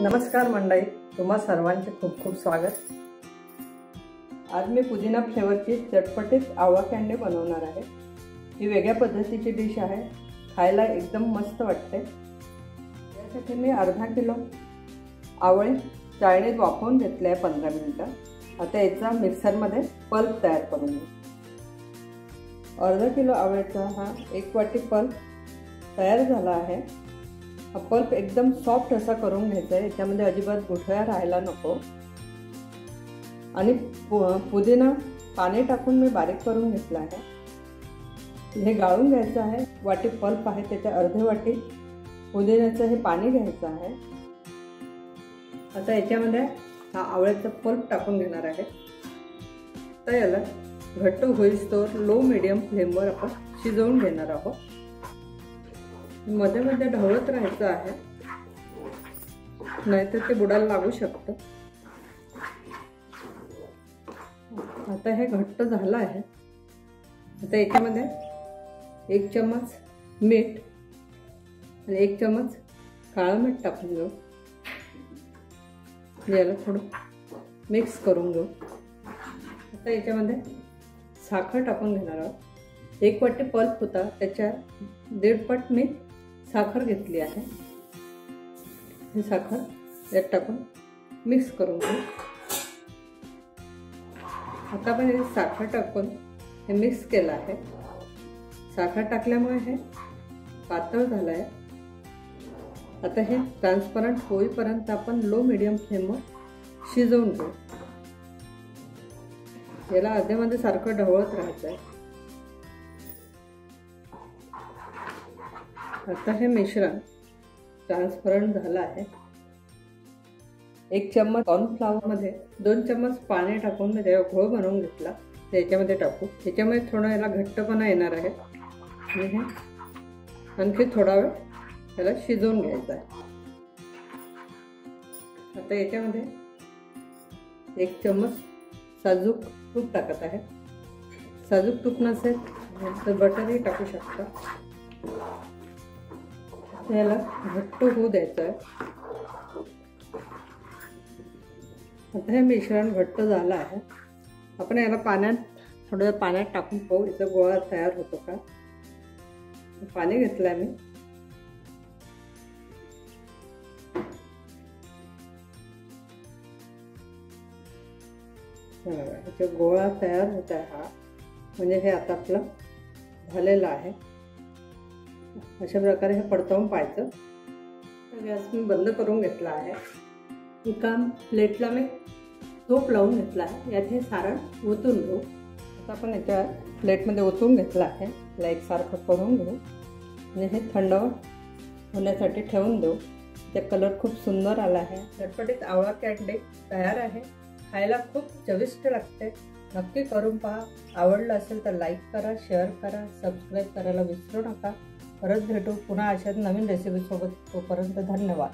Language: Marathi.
नमस्कार मंडळी तुम्हा सर्वांचे खूप खूप स्वागत. आज मी पुदिना फ्लेवरची चटपटीत आवा कँडी बनवणार आहे. ही वेगळ्या पद्धतीची डिश आहे. खायला एकदम मस्त वाटते. यासाठी मी अर्धा किलो आवळे चाळणीत वाफवून घेतले आहे पंधरा मिनटं. आता याचा मिक्सरमध्ये पल्प तयार करून घेऊ. अर्धा किलो आवळ्याचा हा एक वाटी पल्प तयार झाला आहे. हा पल्प एकदम सॉफ्ट असा करून घ्यायचा आहे याच्यामध्ये अजिबात गुठळ्या राहायला नको. आणि पु पुदिना पाणी टाकून मी बारीक करून घेतला आहे. हे गाळून घ्यायचं आहे. वाटी पल्प आहे त्याच्या अर्धे वाटी. पुदिन्याचं हे पाणी घ्यायचं आहे. आता याच्यामध्ये हा आवळ्याचा पल्प टाकून घेणार आहे. तर याला घट्ट होईस्तोवर लो मिडियम फ्लेमवर आपण शिजवून घेणार आहोत. मध्ये मध्ये ढवळत राहायचं आहे. नाहीतर ते बुडायला लागू शकतं. आता हे घट्ट झालं आहे. आता याच्यामध्ये एक चमच मीठ आणि एक चमच काळं मीठ टाकून घेऊ. याला थोडं मिक्स करून घेऊ. आता याच्यामध्ये साखर टाकून घेणार आहोत. एक वाटी पल्प होता त्याच्या दीडपट मीठ साखर घेतली आहे. ही साखर यात टाकून मिक्स करून घेऊ. आता आपण हे साखर टाकून हे मिक्स केलं आहे. साखर टाकल्यामुळे हे पातळ झालं आहे आता हे ट्रान्सपरंट होईपर्यंत आपण लो मिडियम फ्लेमवर शिजवून घेऊ. याला अधेमध्ये सारखं ढवळत राहायचं आहे आता हे मिश्रण ट्रान्सपरंट झालं आहे. एक चम्मच कॉर्नफ्लावरमध्ये दोन चम्मच पाणी टाकून मी त्याचा घोळ बनवून घेतला. त्याच्यामध्ये टाकू. त्याच्यामध्ये थोडं याला घट्टपणा येणार आहे. आणि हे आणखी थोडा वेळ त्याला शिजवून घ्यायचा आहे. आता याच्यामध्ये एक चम्मच साजूक तूप टाकत आहे. साजूक तूप नसेल तर बटरही टाकू शकता. याला घट्ट होऊ द्यायचं आहे. आता हे मिश्रण घट्ट झालं आहे. आपण याला पाण्यात थोडं पाण्यात टाकून पाहू याचा गोळा तयार होतो का? पाणी घेतलं आहे मी गोळा तयार होत आहे हा. म्हणजे हे आता आपलं झालेलं आहे. अशा प्रकारे हे पडताळून पाहायचं. गॅस मी बंद करून घेतला आहे. एका प्लेटला मी तूप लावून घेतला आहे. यात हे सारण ओतून घेऊ. आता आपण याच्या प्लेटमध्ये ओतून घेतलं आहे. लाईक एकसारखं करून घेऊ. आणि हे थंड होण्यासाठी ठेवून देऊ. त्या कलर खूप सुंदर आला आहे. झटपटीत आवळा कॅन्डी तयार आहे. खायला खूप चविष्ट लागते. नक्की करून पहा. आवडलं असेल तर लाईक करा शेअर करा सबस्क्राईब करायला विसरू नका. परत भेटू पुन्हा अशाच नवीन रेसिपीसोबत तोपर्यंत धन्यवाद.